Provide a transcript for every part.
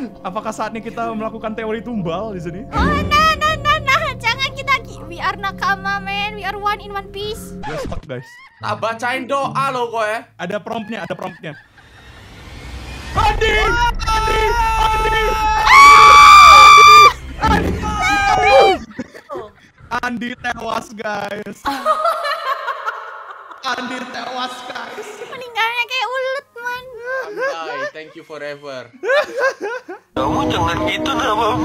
teman-teman, apakah saatnya kita melakukan teori tumbal di sini? Oh, nah, nah, nah, nah. Jangan kita we are nakama, man. We are one in one piece. Dia stuck, guys. Tak bacain doa lo kok ya. Ada promptnya, ada promptnya. Andi! Andi! Andi! Andi! Andi tewas, guys. Andi tewas, guys. Meninggalnya kayak ulet. Bye, thank you forever. Kamu jangan gitu sama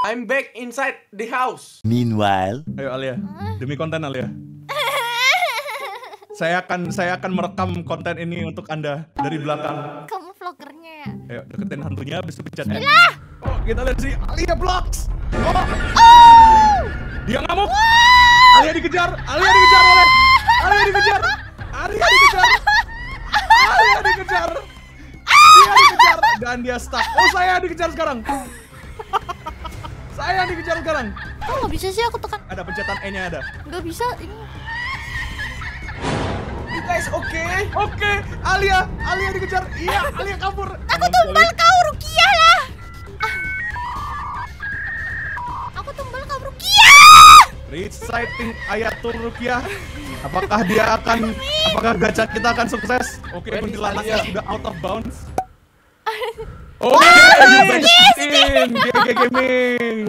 I'm back inside the house. Meanwhile, Ayo Alia, demi konten Alia. Saya akan saya akan merekam konten ini untuk Anda dari belakang. Kamu vlogernya ya? Ayo deketin hantunya habis itu pencet N. Oh, kita lihat sih Alia blocks. Oh, Oh! dia ngamuk. Alia dikejar. Alia dikejar oleh. Dan dia stuck. Oh, saya dikejar sekarang. saya dikejar sekarang. Kok nggak bisa sih aku tekan? Ada pencetan E-nya ada. Nggak bisa. Ini. You guys okay? Oke, Alia, Alia dikejar. Iya, Alia kabur. Aku tumbal kau, Rukiah lah. Ah. Aku tumbal kau, Rukiah. Reciting ayatul rupiah. Apakah dia akan apakah gacha kita akan sukses? Oke, is kuntilanaknya sudah out of bounds. In GG Gaming.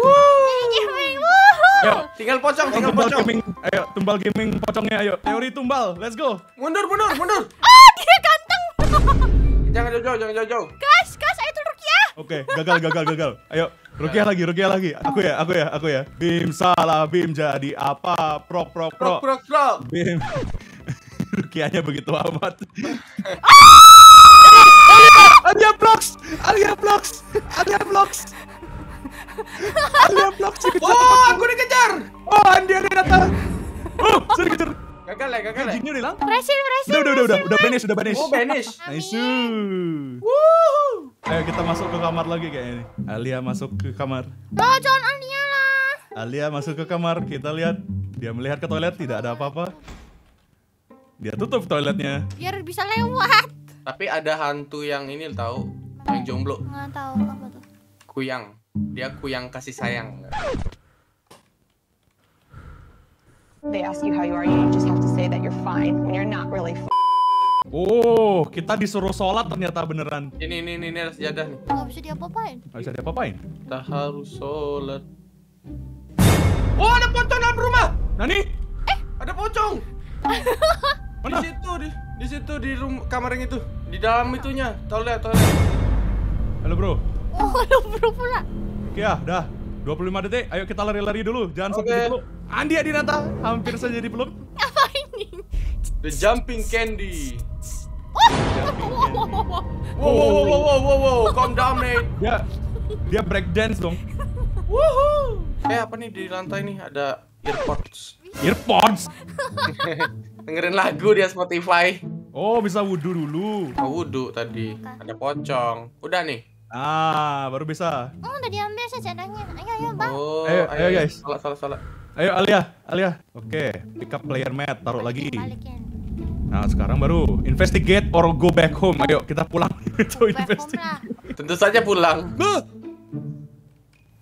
Gaming, woohoo. Ayo, Tinggal pocong, tinggal tumbal pocong. gaming. Ayo, tumbal gaming pocongnya ayo. Teori tumbal, let's go. Mundur, mundur, mundur. Oh, dia ganteng. Jangan jauh-jauh, jangan jauh-jauh. Gas, gas, ayo tuh Rukiah. Oke, gagal, gagal, gagal. Ayo, Rukiah lagi, Rukiah lagi. Aku ya, aku ya, aku ya. Bim salah, Bim jadi apa? Prok, prok, Pro, prok. pro, pro. Bim. Rukiahnya begitu amat. Alia blocks! Alia blocks! Alia blocks! Alia blocks! dikejar. Oh, aku dikejar. Oh, Andi ada datang! Oh, saya dikejar! Gagal ya, gagal ya. Jinnya udah hilang? Berhasil, berhasil. Udah, udah, udah, udah, udah banish, udah banish. Oh, banish. Nice. Woo. Ayo kita masuk ke kamar lagi kayaknya nih. Alia masuk ke kamar. Oh, jangan Alia lah. Alia masuk ke kamar. Kita lihat dia melihat ke toilet tidak ada apa-apa. Dia tutup toiletnya. Biar bisa lewat. Tapi ada hantu yang ini tahu, yang jomblo, Nggak tahu apa tuh. kuyang. Dia kuyang kasih sayang. They ask you how you are, you just have to say that you're fine when you're not really fine. Oh, kita disuruh sholat ternyata beneran. Ini, ini, ini, ini ada sejadah nih. Nggak bisa diapa-apain. Gak bisa diapa-apain. Kita harus sholat. Oh, ada pocong dalam rumah. Nani? Di room kamar yang itu. Di dalam itunya. Toilet, toilet. Halo bro. Oh, lu bro pula. Oke ya, dah. 25 detik. Ayo kita lari-lari dulu. Jangan sampai Oke. dipeluk. Andi Adinata hampir saja dipeluk. Apa ini? The jumping candy. Jumping Wow, candy. wow, wow, wow. Wow, wow, wow, wow, wow, wow, wow. Calm down, mate. Dia dia break dance dong. Woohoo. Eh, apa nih di lantai nih? Ada earpods. Earpods. Dengerin lagu dia Spotify. Oh, bisa wudhu dulu. Oh, wudhu tadi. Ada pocong. Udah nih. Ah, baru bisa. Oh, udah diambil sajadahnya. Ayo, ayo, Bang. Oh, Ayo, ayo, guys. Salah, salah, salah. Ayo Alia, Alia. Oke, pick up player mat, taruh lagi. Balikin. Nah, sekarang baru investigate or go back home. Ayo, kita pulang. Itu investigate. Tentu saja pulang.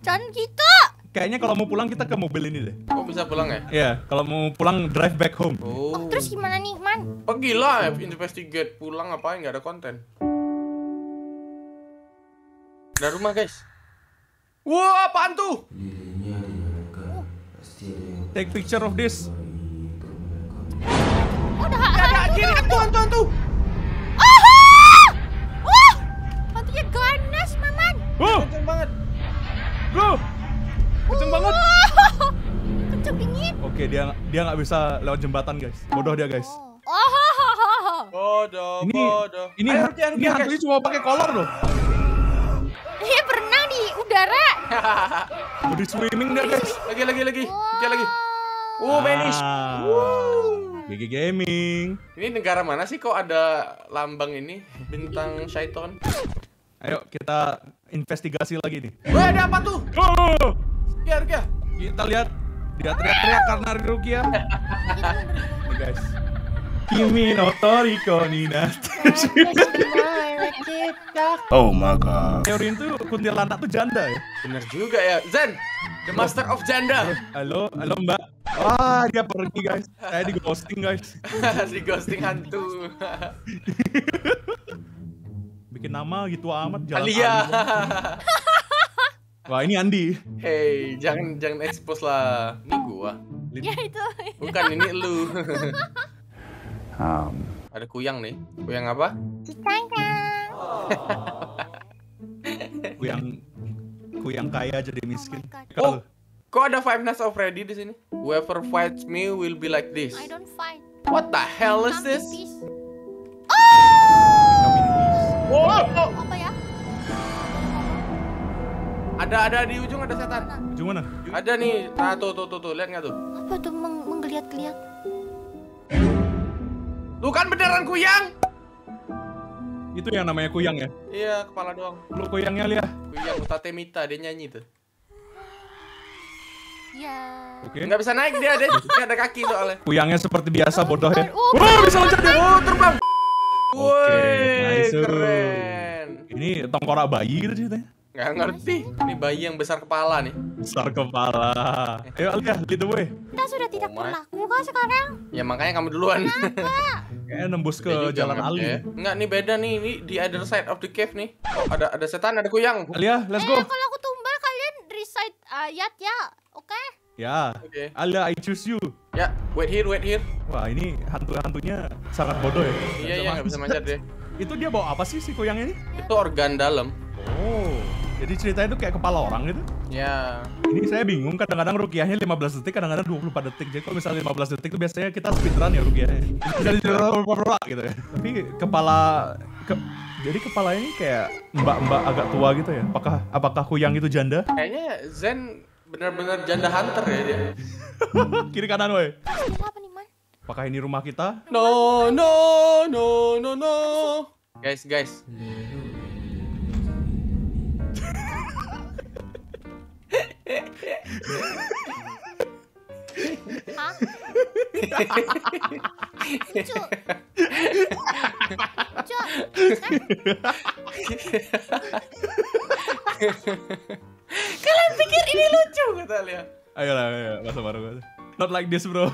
Jangan gitu. Kayaknya kalau mau pulang kita ke mobil ini deh. Oh, bisa pulang ya? Iya, kalau mau pulang drive back home. Oh, Oh. terus gimana nih, Man? Pergilah investigate pulang ngapain nggak ada konten. Ada rumah guys. Wah apaan tuh? Take picture of this. Oh, udah Ada kiri hantu hantu hantu. Ah! Wah! Hantunya ganas, Maman. Oh, banget. bro. Kenceng banget. Kenceng bingit. Oke, dia dia nggak bisa lewat jembatan, guys. Bodoh dia, guys. Oh. Oh. Bodoh, Ini bodoh. ini Ayo, ini hantunya guys. cuma pakai kolor loh. Dia berenang di udara. Body swimming dia, guys. lagi lagi lagi. Rukiah lagi. Uh, vanish. Ah. GG Gaming. Ini negara mana sih kok ada lambang ini bintang syaiton? Ayo kita investigasi lagi nih. Wah, ada apa tuh? Oh, Rukiah, Rukiah. kita lihat dia teriak-teriak karena Rukia. Nih guys. Kimi no toriko ni. Oh my god. Teori itu kuntilanak tuh janda ya? Bener juga ya. Zen, the master of janda. Halo, halo mbak. Wah, dia pergi guys. Saya di ghosting guys. di ghosting hantu. Bikin nama gitu amat. Jalan Alia. Wah, ini Andi. Hey, jangan jangan expose lah. Ini gua. Ya itu. Bukan ini lu. Um, Ada kuyang nih. Kuyang apa? Kuyang kuyang kaya jadi miskin. Oh God. Kalau Oh, kok ada Five Nights of Freddy di sini? Whoever fights me will be like this. I don't fight. What the hell is this? Oh, oh, ya? Ada ada di ujung ada setan. ujung mana? Ada nih. Nah, tuh tuh tuh tuh, lihat nggak tuh? Apa tuh meng menggeliat-geliat? Lu kan beneran kuyang? Itu yang namanya kuyang ya? Iya, kepala doang. Lu kuyangnya lihat. Kuyang Utate Mita dia nyanyi tuh. Ya. Oke. Nggak bisa naik dia, dia, dia ada kaki soalnya. Kuyangnya seperti biasa bodoh ya. Oh, Wah, bisa loncat dia. Oh, terbang. Oke, Woi, nice. keren. Ini tengkorak bayi gitu ceritanya. Nggak ngerti. Ini bayi yang besar kepala nih. Besar kepala. Ayo Alia, lead the way. Kita sudah tidak Oh berlaku kah sekarang? Ya makanya kamu duluan. Kayaknya nembus ke jalan Ali. ya. Enggak, nih beda nih. Ini di other side of the cave nih. Oh, ada ada setan, ada kuyang. Alia, let's go. Eh, kalau aku tumbal kalian recite ayat ya. Oke? Ya. Oke. Alia, I choose you. Ya, wait here, wait here. Wah, ini hantu-hantunya sangat bodoh ya. Iya, iya, nggak bisa manjat deh. Itu dia bawa apa sih si kuyang ini? Itu organ dalam. Oh. Jadi ceritanya itu kayak kepala orang gitu. Ya. Ini saya bingung, kadang-kadang rukiahnya 15 detik, kadang-kadang 24 detik. Jadi kalau misalnya 15 detik itu biasanya kita speedrun ya rukiahnya. Jadi gitu ya. Tapi kepala ke, jadi kepala ini kayak mbak-mbak agak tua gitu ya. Apakah apakah kuyang itu janda? Kayaknya Zen benar-benar janda hunter ya dia. Kiri kanan woi. Ini apa nih, Man? Apakah ini rumah kita? No, no, no, no, no. Guys, guys. Hah? Lucu. Lucu. Kalian pikir ini lucu kata Alia. Ayolah, ayo, masa baru. Not like this, bro.